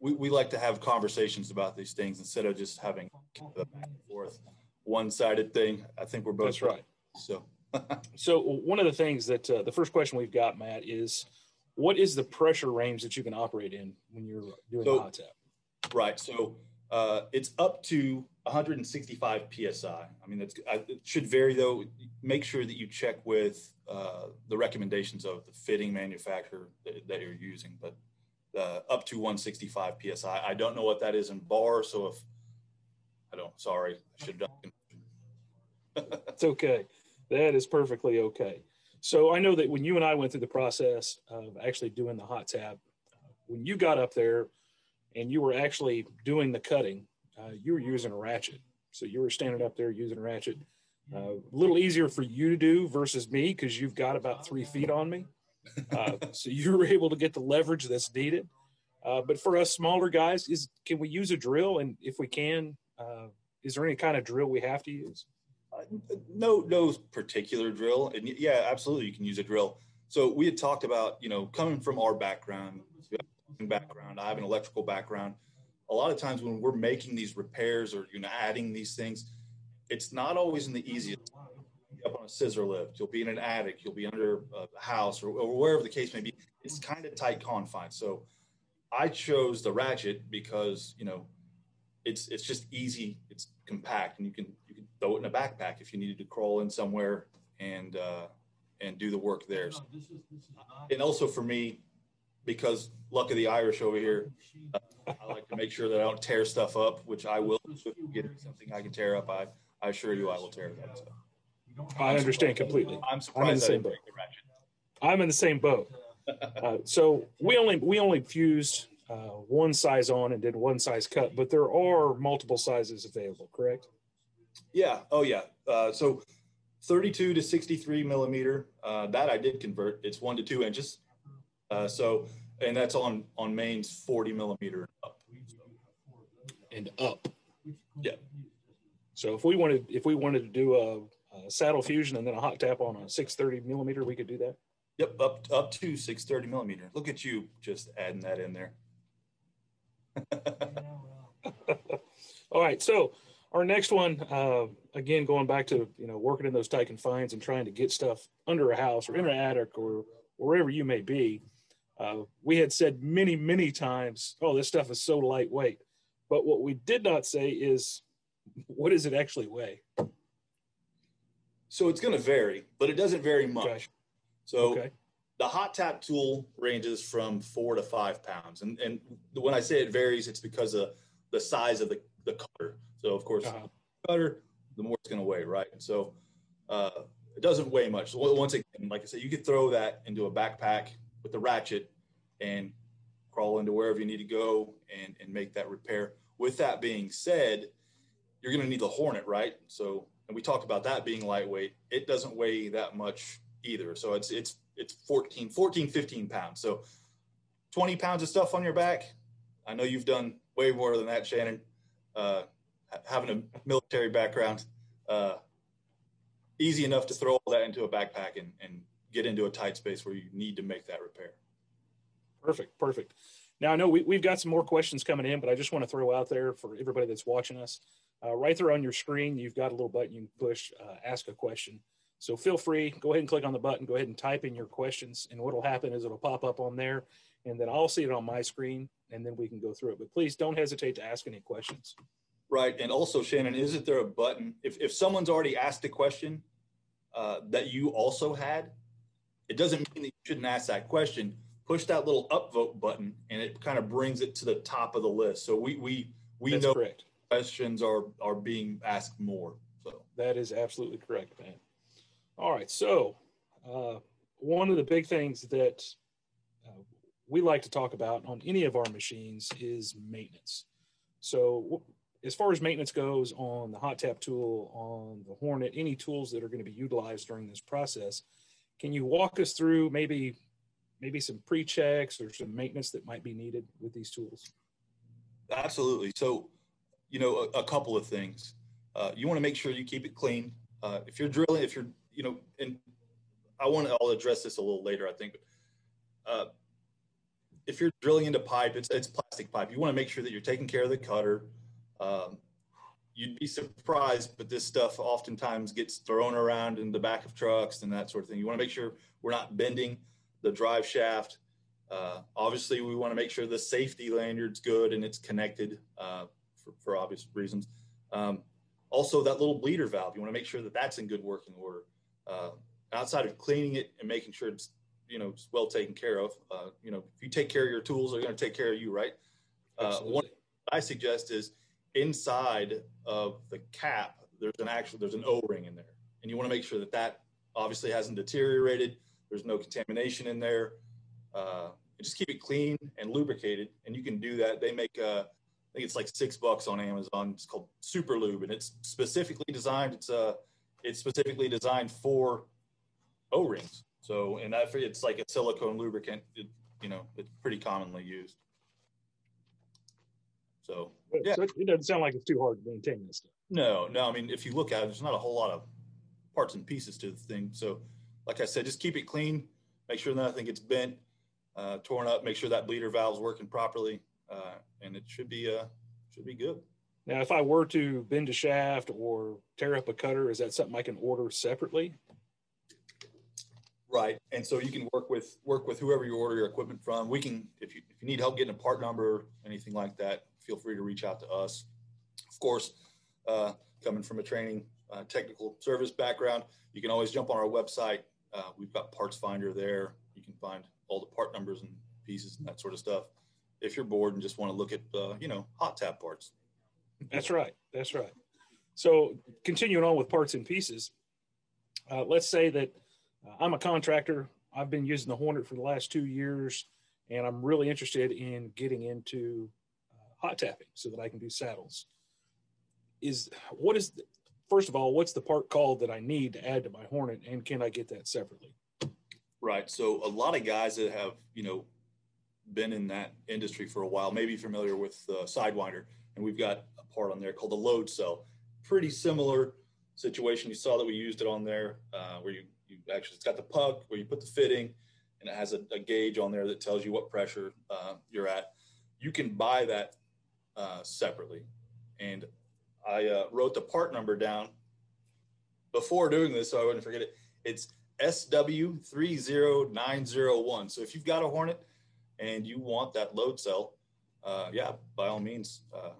we, we like to have conversations about these things instead of just having the back and forth, one-sided thing. I think we're both That's right. So, *laughs* So one of the things that uh, the first question we've got, Matt, is what is the pressure range that you can operate in when you're doing So- hot tap? right. So uh, it's up to 165 psi. I mean, that's I, it should vary though. Make sure that you check with uh, the recommendations of the fitting manufacturer that, that you're using, but uh, up to 165 psi. I don't know what that is in bar, so if I don't, sorry, I should have done. It's okay. That is perfectly okay. So I know that when you and I went through the process of actually doing the hot tap, when you got up there and you were actually doing the cutting, uh, you were using a ratchet. So you were standing up there using a ratchet. Uh, a little easier for you to do versus me because you've got about three feet on me. *laughs* Uh, so you were able to get the leverage that's needed. Uh, but for us smaller guys, is can we use a drill? And if we can, uh, is there any kind of drill we have to use? Uh, no, no particular drill, and yeah, absolutely, you can use a drill. So we had talked about, you know, coming from our background, background. I have an electrical background. A lot of times when we're making these repairs or you know adding these things, it's not always in the easiest. Up on a scissor lift, you'll be in an attic, you'll be under a house, or, or wherever the case may be. It's kind of tight confines. So I chose the ratchet because you know it's it's just easy, it's compact, and you can throw it in a backpack if you needed to crawl in somewhere and uh, and do the work there. So- and also for me, because luck of the Irish over here, uh, I like to make sure that I don't tear stuff up, which I will. If you get something I can tear up, I I assure you I will tear it up. So I understand completely. I'm I'm in the same boat. break the ratchet. I'm in the same boat. *laughs* Uh, so we only we only fused uh, one size on and did one size cut, but there are multiple sizes available. Correct? Yeah. Oh, yeah. Uh, so 32 to 63 millimeter. Uh, that I did convert. It's one to two inches. Uh, so, and that's on on mains 40 millimeter and up. And up. Yeah. So if we wanted if we wanted to do a, a saddle fusion and then a hot tap on a 630 millimeter, we could do that. Yep. Up up to 630 millimeter. Look at you just adding that in there. *laughs* All right. So our next one, uh, again, going back to you know working in those tight confines and trying to get stuff under a house or in an attic or wherever you may be. Uh, we had said many, many times, "Oh, this stuff is so lightweight," but what we did not say is, what does it actually weigh? So it's going to vary, but it doesn't vary much. Okay. So Okay. the hot tap tool ranges from four to five pounds. And, and when I say it varies, it's because of the size of the, the cutter. So of course, Uh-huh. cutter, the more it's going to weigh, right? So uh, it doesn't weigh much. So once again, like I said, you could throw that into a backpack with the ratchet and crawl into wherever you need to go and, and make that repair. With that being said, you're going to need the Hornet, right? So, and we talked about that being lightweight. It doesn't weigh that much either. So it's, it's, it's 14, 14, 15 pounds. So 20 pounds of stuff on your back. I know you've done way more than that, Shannon. Uh, having a military background, uh, easy enough to throw all that into a backpack and, and get into a tight space where you need to make that repair. Perfect, perfect. Now I know we, we've got some more questions coming in, but I just want to throw out there for everybody that's watching us. Uh, right there on your screen, you've got a little button you can push, uh, ask a question. So feel free, go ahead and click on the button, go ahead and type in your questions, and what'll happen is it'll pop up on there, and then I'll see it on my screen, and then we can go through it. But please don't hesitate to ask any questions. Right. And also, Shannon, isn't there a button? If, if someone's already asked a question uh, that you also had, it doesn't mean that you shouldn't ask that question. Push that little upvote button and it kind of brings it to the top of the list. So we, we, we That's know correct. questions are, are being asked more. So, That is absolutely correct, man. All right. So, uh, one of the big things that we like to talk about on any of our machines is maintenance. So, as far as maintenance goes on the hot tap tool, on the Hornet, any tools that are going to be utilized during this process, can you walk us through maybe maybe some pre-checks or some maintenance that might be needed with these tools? absolutely. So, you know, a, a couple of things. Uh, you want to make sure you keep it clean. Uh, if you're drilling, if you're, you know, and I want to, I'll address this a little later, I think. But, uh, if you're drilling into pipe, it's, it's plastic pipe. You want to make sure that you're taking care of the cutter. Um, you'd be surprised, but this stuff oftentimes gets thrown around in the back of trucks and that sort of thing. You want to make sure we're not bending the drive shaft. Uh, obviously, we want to make sure the safety lanyard's good and it's connected uh, for, for, obvious reasons. Um, also, that little bleeder valve, you want to make sure that that's in good working order. Uh, outside of cleaning it and making sure it's you know well taken care of, uh, you know if you take care of your tools, they're going to take care of you, right? Uh, one I suggest is inside of the cap, there's an actual there's an O-ring in there, and you want to make sure that that obviously hasn't deteriorated. There's no contamination in there. Uh, just keep it clean and lubricated, and you can do that. They make, uh, I think it's like six bucks on Amazon. It's called Super Lube, and it's specifically designed. It's uh, it's specifically designed for O-rings. So, and that it's like a silicone lubricant. It, you know, it's pretty commonly used. So, yeah. So it doesn't sound like it's too hard to maintain this stuff. No, no. I mean, if you look at it, there's not a whole lot of parts and pieces to the thing. So, like I said, just keep it clean. Make sure nothing gets bent, uh, torn up. Make sure that bleeder valve's working properly, uh, and it should be uh, should be good. Now, if I were to bend a shaft or tear up a cutter, is that something I can order separately? Right, and so you can work with work with whoever you order your equipment from. We can, if you if you need help getting a part number, anything like that, feel free to reach out to us. Of course, uh, coming from a training uh, technical service background, you can always jump on our website. Uh, we've got Parts Finder there. You can find all the part numbers and pieces and that sort of stuff. If you're bored and just want to look at, uh, you know, hot tap parts. That's right. That's right. So continuing on with parts and pieces, uh, let's say that uh, I'm a contractor. I've been using the Hornet for the last two years, and I'm really interested in getting into uh, hot tapping so that I can do saddles. Is what is the, first of all, what's the part called that I need to add to my Hornet, and can I get that separately? Right. So a lot of guys that have you know been in that industry for a while may be familiar with uh, Sidewinder, and we've got a part on there called the load cell. Pretty similar situation. You saw that we used it on there, uh, where you you actually it's got the puck where you put the fitting, and it has a, a gauge on there that tells you what pressure uh, you're at. You can buy that uh, separately, and I uh, wrote the part number down before doing this so I wouldn't forget it. It's SW30901. So if you've got a Hornet and you want that load cell, uh, yeah, by all means, uh,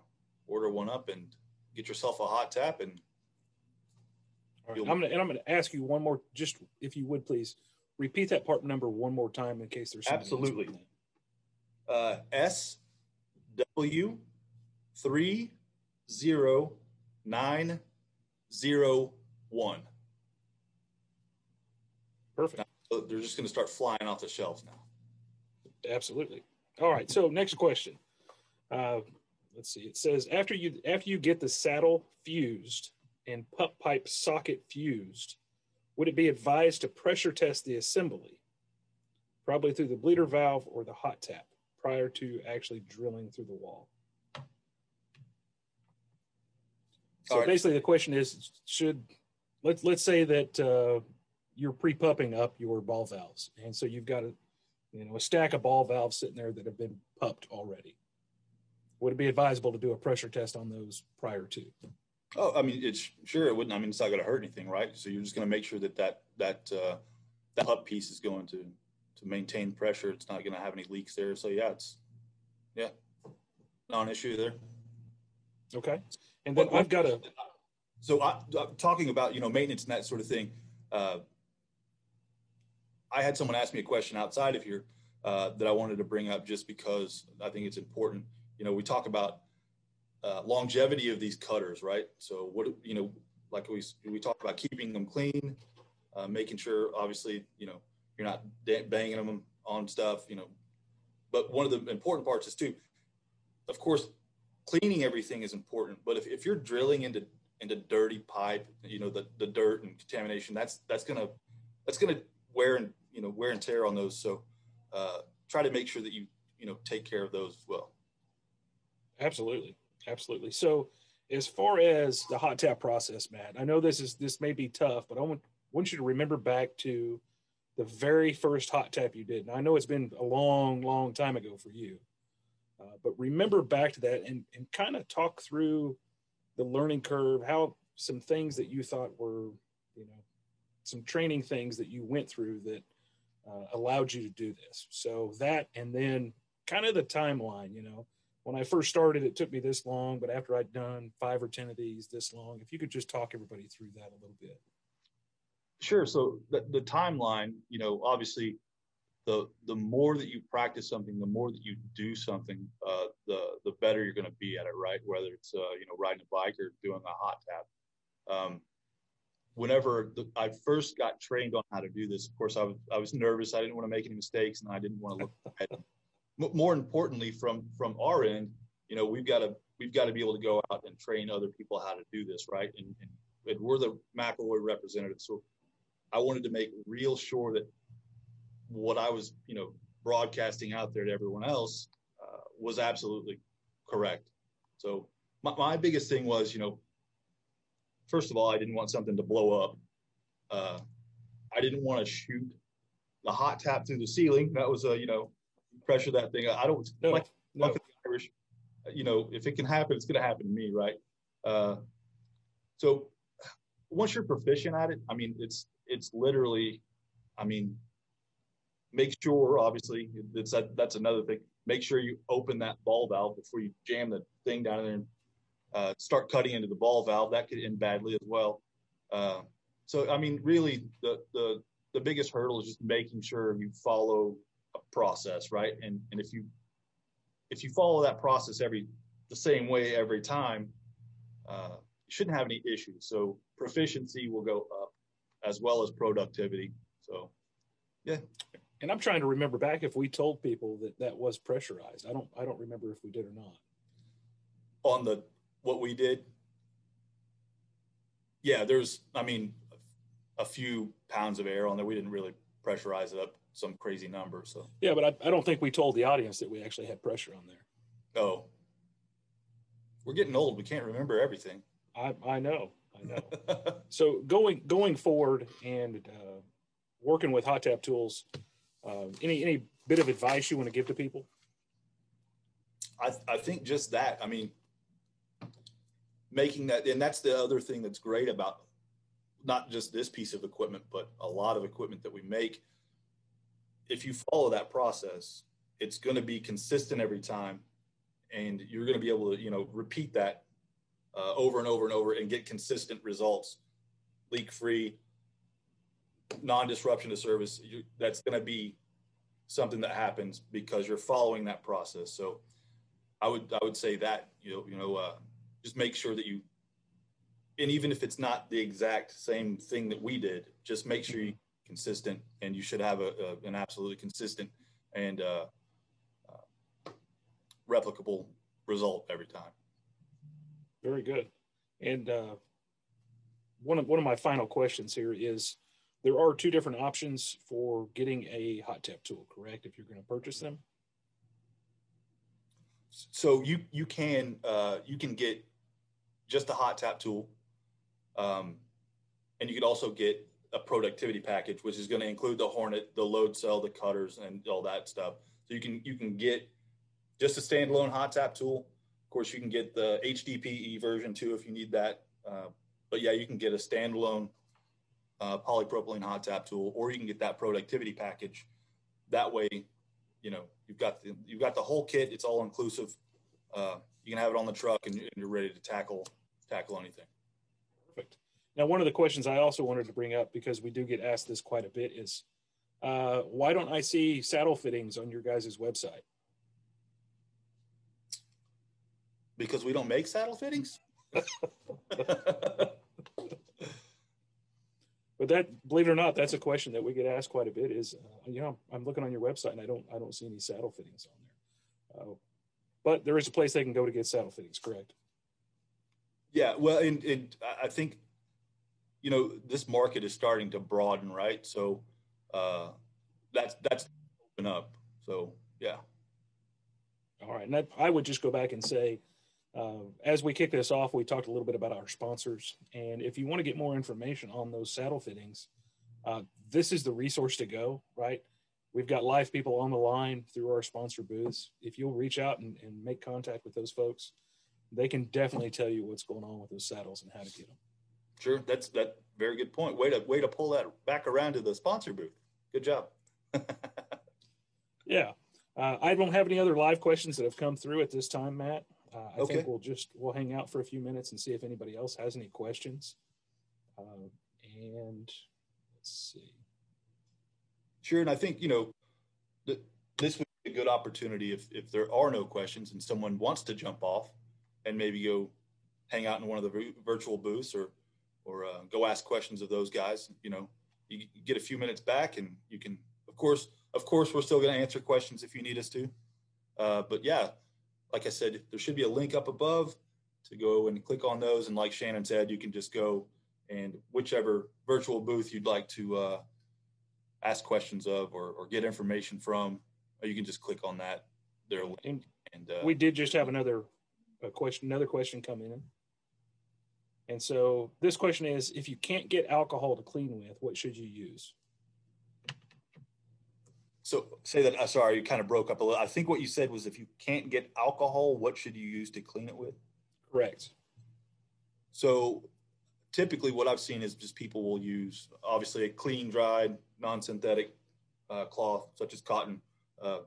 order one up and get yourself a hot tap. And right. I'm gonna and I'm gonna ask you one more, just if you would please repeat that part number one more time in case there's absolutely uh, SW three zero nine zero one. Perfect. So they're just going to start flying off the shelves now. Absolutely. All right. So next question. Uh, let's see. It says after you after you get the saddle fused and pup pipe socket fused, would it be advised to pressure test the assembly, probably through the bleeder valve or the hot tap, prior to actually drilling through the wall? So right. basically, the question is: Should let's let's say that uh, you're pre-pupping up your ball valves, and so you've got a you know a stack of ball valves sitting there that have been pupped already. Would it be advisable to do a pressure test on those prior to? Oh, I mean, it's sure it wouldn't. I mean, it's not going to hurt anything, right? So you're just going to make sure that that that uh, that pup piece is going to to maintain pressure. It's not going to have any leaks there. So yeah, it's Yeah, non-issue there. Okay. And then What- I've got a So I, I'm talking about you know maintenance and that sort of thing. Uh, I had someone ask me a question outside of here uh, that I wanted to bring up just because I think it's important. You know, we talk about uh, longevity of these cutters, right? So what you know, like we we talk about keeping them clean, uh, making sure obviously you know you're not banging them on stuff. You know, but one of the important parts is too, of course, cleaning everything is important. But if, if you're drilling into into dirty pipe, you know the, the dirt and contamination, that's that's gonna that's gonna wear and you know wear and tear on those. So uh, try to make sure that you you know take care of those as well. Absolutely, absolutely. So, as far as the hot tap process, Matt, I know this is this may be tough, but I want want you to remember back to the very first hot tap you did. And I know it's been a long, long time ago for you, uh, but remember back to that and and kind of talk through the learning curve, how some things that you thought were, you know, some training things that you went through that uh, allowed you to do this. So that, and then kind of the timeline, you know when I first started, it took me this long, but after I'd done five or 10 of these this long, if you could just talk everybody through that a little bit. Sure. So the, the timeline, you know, obviously the, the more that you practice something, the more that you do something, uh, the, the better you're going to be at it, right? Whether it's, uh, you know, riding a bike or doing a hot tap. Um, whenever the, I first got trained on how to do this, of course, I was, I was nervous. I didn't want to make any mistakes and I didn't want to look. *laughs* more importantly, from from our end, you know, we've got to we've got to be able to go out and train other people how to do this, right? And, and, we're the McElroy representatives, so I wanted to make real sure that what I was, you know, broadcasting out there to everyone else uh, was absolutely correct. So my, my biggest thing was, you know, first of all, I didn't want something to blow up. Uh, I didn't want to shoot the hot tap through the ceiling. That was a, you know, pressure that thing. I don't No, like no. Irish. You know, if it can happen, it's going to happen to me, right? Uh, so once you're proficient at it, I mean, it's it's literally, I mean, make sure obviously that's that's another thing. Make sure you open that ball valve before you jam the thing down there and uh, start cutting into the ball valve. That could end badly as well. Uh, so I mean, really, the the the biggest hurdle is just making sure you follow process, right? And and if you if you follow that process every the same way every time, uh, you shouldn't have any issues. So proficiency will go up as well as productivity. So yeah, And I'm trying to remember back if we told people that that was pressurized. I don't, I don't remember if we did or not. on the what we did, yeah, there's I mean a few pounds of air on there. We didn't really pressurize it up some crazy number. So Yeah, but I, I don't think we told the audience that we actually had pressure on there. oh, we're getting old. We can't remember everything. I, I know, I know. *laughs* so going going forward and uh, working with hot tap tools, uh, any any bit of advice you want to give to people? I, I think just that. I mean, making that, and that's the other thing that's great about not just this piece of equipment, but a lot of equipment that we make. If you follow that process, it's going to be consistent every time, and you're going to be able to, you know, repeat that uh, over and over and over and get consistent results, leak free, non disruption to service. You, that's going to be something that happens because you're following that process. So, I would I would say that you know you know uh, just make sure that you and even if it's not the exact same thing that we did, just make sure you're consistent and you should have a, a an absolutely consistent and uh, uh, replicable result every time. Very good. And uh, one of one of my final questions here is: there are two different options for getting a hot tap tool, correct? If you're going to purchase them. So you you can uh, you can get just a hot tap tool, um, and you could also get a productivity package, which is going to include the Hornet, the load cell, the cutters, and all that stuff. So you can you can get just a standalone hot tap tool. Of course, you can get the HDPE version too if you need that. Uh, but yeah, you can get a standalone uh, polypropylene hot tap tool, or you can get that productivity package. That way, you know, you've got the you've got the whole kit. It's all inclusive. Uh, you can have it on the truck, and you're ready to tackle tackle anything. Now, one of the questions I also wanted to bring up because we do get asked this quite a bit is, uh, why don't I see saddle fittings on your guys' website? Because we don't make saddle fittings. *laughs* But that, believe it or not, that's a question that we get asked quite a bit. Is uh, you know, I'm looking on your website and I don't, I don't see any saddle fittings on there. Uh, but there is a place they can go to get saddle fittings, correct? Yeah, well, and, and I think, you know, this market is starting to broaden, right? So uh, that's that's open up. So yeah. All right, and that, I would just go back and say, uh, as we kick this off, we talked a little bit about our sponsors, and if you want to get more information on those saddle fittings, uh, this is the resource to go. Right, we've got live people on the line through our sponsor booths. If you'll reach out and, and make contact with those folks, they can definitely tell you what's going on with those saddles and how to get them. Sure, that's that very good point. Way to way to pull that back around to the sponsor booth. Good job. *laughs* yeah, uh, I don't have any other live questions that have come through at this time, Matt. Uh, I Okay. think we'll just we'll hang out for a few minutes and see if anybody else has any questions. Uh, and let's see. Sure, and I think you know, th- this would be a good opportunity if if there are no questions and someone wants to jump off and maybe go hang out in one of the vir- virtual booths or or uh, go ask questions of those guys. You know, you, get a few minutes back and you can, of course, of course, we're still going to answer questions if you need us to. Uh, but yeah, like I said, there should be a link up above to go and click on those. And like Shannon said, you can just go and whichever virtual booth you'd like to uh, ask questions of or, or get information from, or you can just click on that there. And And uh, we did just have another question, another question come in. And so this question is: If you can't get alcohol to clean with, what should you use? so say that. Uh, sorry, you kind of broke up a little. I think what you said was if you can't get alcohol, what should you use to clean it with? Correct. So typically, what I've seen is just people will use obviously a clean, dried, non-synthetic uh, cloth such as cotton uh,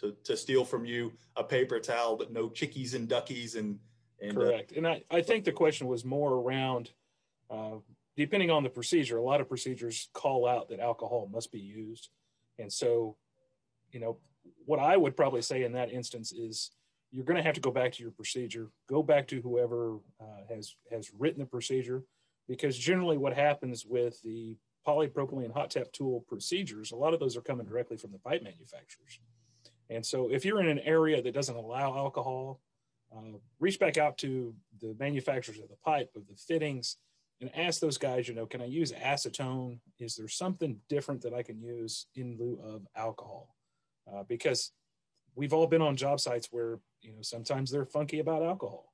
to to steal from you a paper towel, but no chickies and duckies and and uh, Correct. And I, I think the question was more around, uh, depending on the procedure, a lot of procedures call out that alcohol must be used. And so, you know, what I would probably say in that instance is you're going to have to go back to your procedure, go back to whoever uh, has, has written the procedure, because generally what happens with the polypropylene hot tap tool procedures, a lot of those are coming directly from the pipe manufacturers. And so if you're in an area that doesn't allow alcohol, uh, reach back out to the manufacturers of the pipe of the fittings and ask those guys you know can i use acetone? Is there something different that i can use in lieu of alcohol? Uh, because we've all been on job sites where you know sometimes they're funky about alcohol.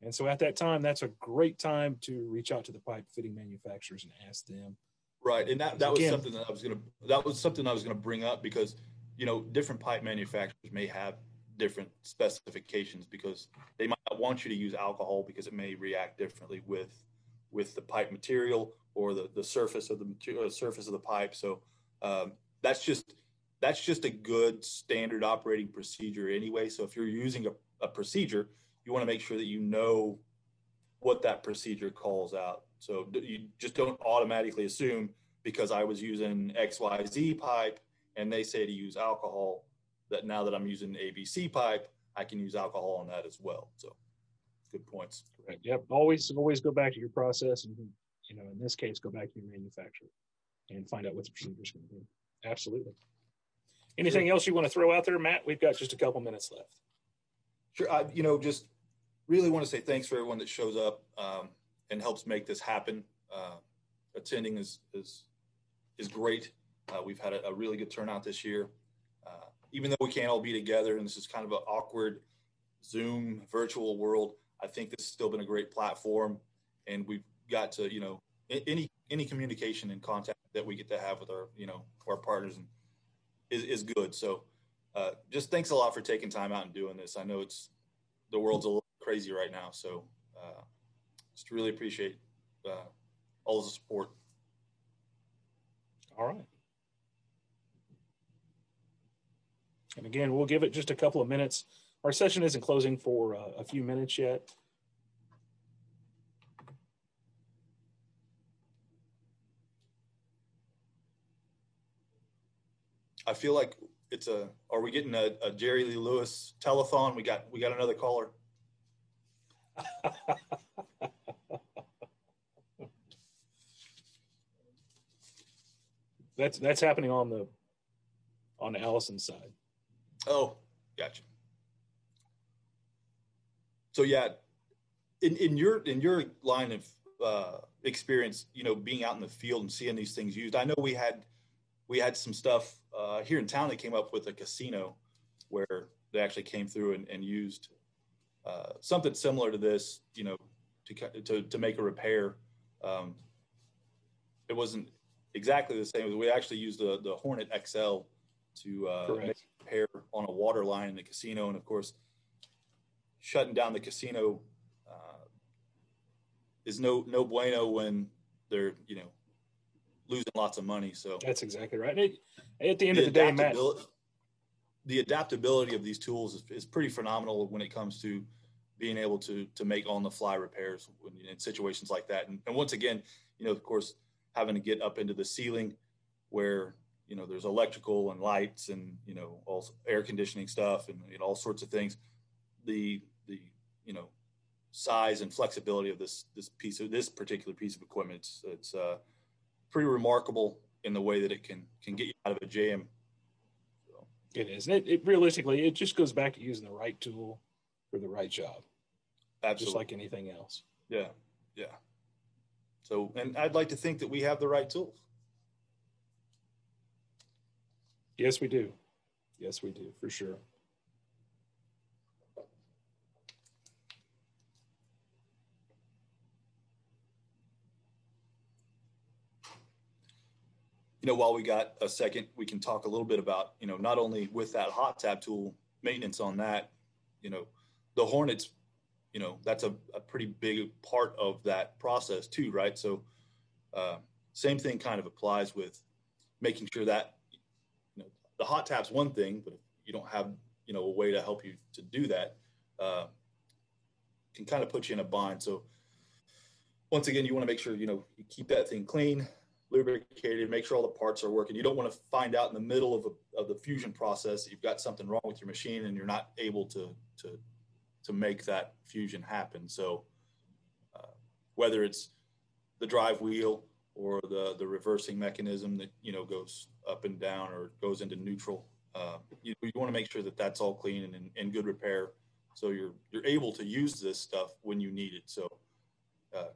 And so at that time that's a great time to reach out to the pipe fitting manufacturers and ask them. Right, and that, that was Again- something that I was gonna that was something I was gonna bring up because you know different pipe manufacturers may have different specifications because they might not want you to use alcohol because it may react differently with with the pipe material or the, the surface of the material surface of the pipe. So um, that's just that's just a good standard operating procedure anyway. So if you're using a, a procedure, you want to make sure that you know what that procedure calls out. So you just don't automatically assume because I was using XYZ pipe and they say to use alcohol that now that I'm using ABC pipe, I can use alcohol on that as well. So good points. Correct. Yep. Always, always go back to your process, and you know, in this case, go back to your manufacturer and find out what the procedure is going to be. Absolutely. Anything else you want to throw out there, Matt? We've got just a couple minutes left. Sure. I, you know, just really want to say thanks for everyone that shows up um, and helps make this happen. Uh, attending is is is great. Uh, we've had a, a really good turnout this year. Even though we can't all be together and this is kind of an awkward Zoom virtual world, I think this has still been a great platform, and we've got to you know any any communication and contact that we get to have with our you know our partners and is, is good. So uh, just thanks a lot for taking time out and doing this. I know it's the world's a little crazy right now, so uh, just really appreciate uh, all the support. All right. And again, we'll give it just a couple of minutes. Our session isn't closing for uh, a few minutes yet. I feel like it's a. Are we getting a, a Jerry Lee Lewis telethon? We got we got another caller. *laughs* That's that's happening on the on Allison's side. Oh, gotcha. So yeah, in in your in your line of uh, experience, you know, being out in the field and seeing these things used, I know we had we had some stuff uh, here in town that came up with a casino where they actually came through and, and used uh, something similar to this, you know, to to to make a repair. Um, it wasn't exactly the same. We actually used the the Hornet XL to uh, make a repair on a water line in the casino, and of course, shutting down the casino uh, is no no bueno when they're you know losing lots of money. So that's exactly right. It, at the end the of the day, Matt, the adaptability of these tools is, is, pretty phenomenal when it comes to being able to to make on the fly repairs when, in situations like that. And, and once again, you know, of course, having to get up into the ceiling where you know there's electrical and lights and you know all air conditioning stuff and you know, all sorts of things the the you know size and flexibility of this this piece of this particular piece of equipment it's, it's uh, pretty remarkable in the way that it can can get you out of a jam so. it is it, it realistically it just goes back to using the right tool for the right job Absolutely. just like anything else yeah yeah so, and I'd like to think that we have the right tools. Yes, we do. Yes, we do, for sure. You know, while we got a second, we can talk a little bit about, you know, not only with that hot tap tool, maintenance on that, you know, the Hornets you know that's a, a pretty big part of that process too right so uh, same thing kind of applies with making sure that the hot tap's one thing but if you don't have you know a way to help you to do that uh, can kind of put you in a bind so once again you want to make sure you know you keep that thing clean lubricated make sure all the parts are working you don't want to find out in the middle of, a, of the fusion process that you've got something wrong with your machine and you're not able to to to make that fusion happen. So uh, whether it's the drive wheel or the the reversing mechanism that you know goes up and down or goes into neutral, uh, you, you want to make sure that that's all clean and in, in, good repair, so you're you're able to use this stuff when you need it. So uh,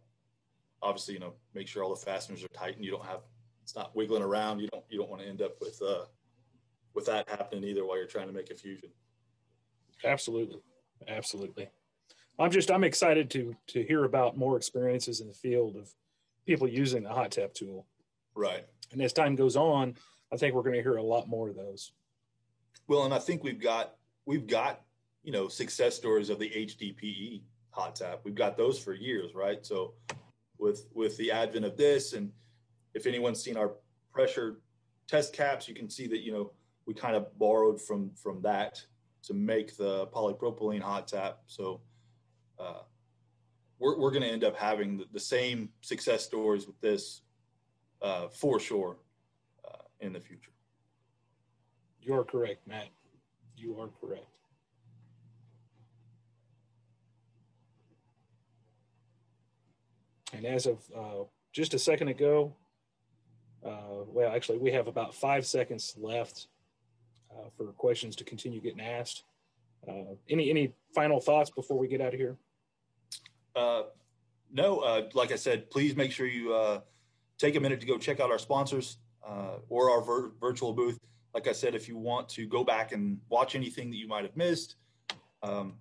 obviously, you know, make sure all the fasteners are tight and you don't have it's not wiggling around. You don't you don't want to end up with uh, with that happening either while you're trying to make a fusion. Absolutely. Absolutely. I'm just I'm excited to to hear about more experiences in the field of people using the hot tap tool. Right. And as time goes on, I think we're going to hear a lot more of those. Well, and I think we've got we've got you know success stories of the HDPE hot tap. We've got those for years, right? So with with the advent of this, and if anyone's seen our pressure test caps, you can see that you know we kind of borrowed from from that to make the polypropylene hot tap. So uh, we're, we're going to end up having the, the, same success stories with this uh, for sure in the future. You are correct, Matt. You are correct. And as of uh, just a second ago, uh, well, actually, we have about five seconds left uh, for questions to continue getting asked. Uh, any any final thoughts before we get out of here? Uh, no, uh, like I said, please make sure you uh, take a minute to go check out our sponsors uh, or our vir- virtual booth. Like I said, if you want to go back and watch anything that you might have missed, um,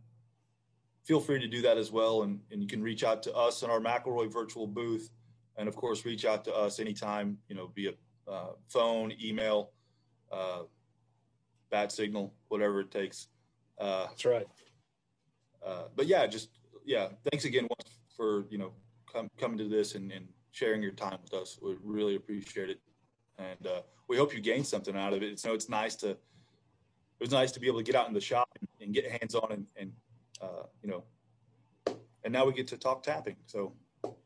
feel free to do that as well. And, and you can reach out to us in our McElroy virtual booth. And of course, reach out to us anytime, you know, via uh, phone, email, uh, bat signal, whatever it takes. Uh, That's right. Uh, but yeah, just yeah, thanks again for you know com- coming to this and, and, sharing your time with us. We really appreciate it, and uh, we hope you gain something out of it. So it's nice to it was nice to be able to get out in the shop and, and get hands on and, and uh, you know, and now we get to talk tapping. So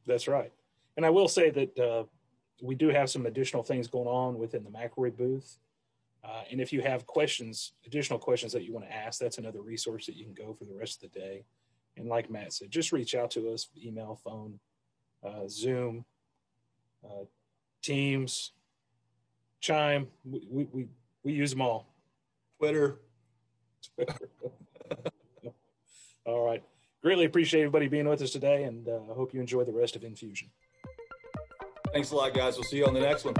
That's right. And I will say that uh, we do have some additional things going on within the McElroy booth. Uh, and if you have questions, additional questions that you want to ask, that's another resource that you can go for the rest of the day. And like Matt said, just reach out to us, email, phone, uh, Zoom, uh, Teams, Chime. We, we, we, use them all. Twitter, *laughs* all right. Greatly appreciate everybody being with us today, and uh, I hope you enjoy the rest of Infusion. thanks a lot, guys. We'll see you on the next one.